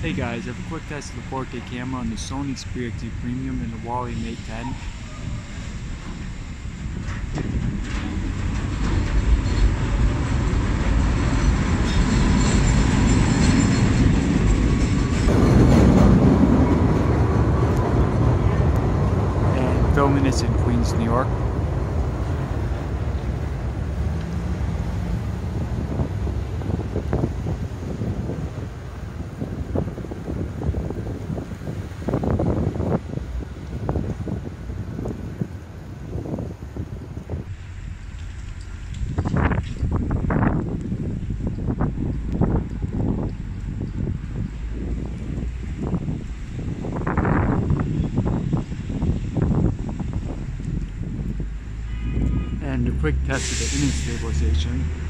Hey guys, I have a quick test of the 4K camera on the Sony Xperia Premium and the Huawei Mate 10. And filming this in Queens, New York. And a quick test of the image stabilization.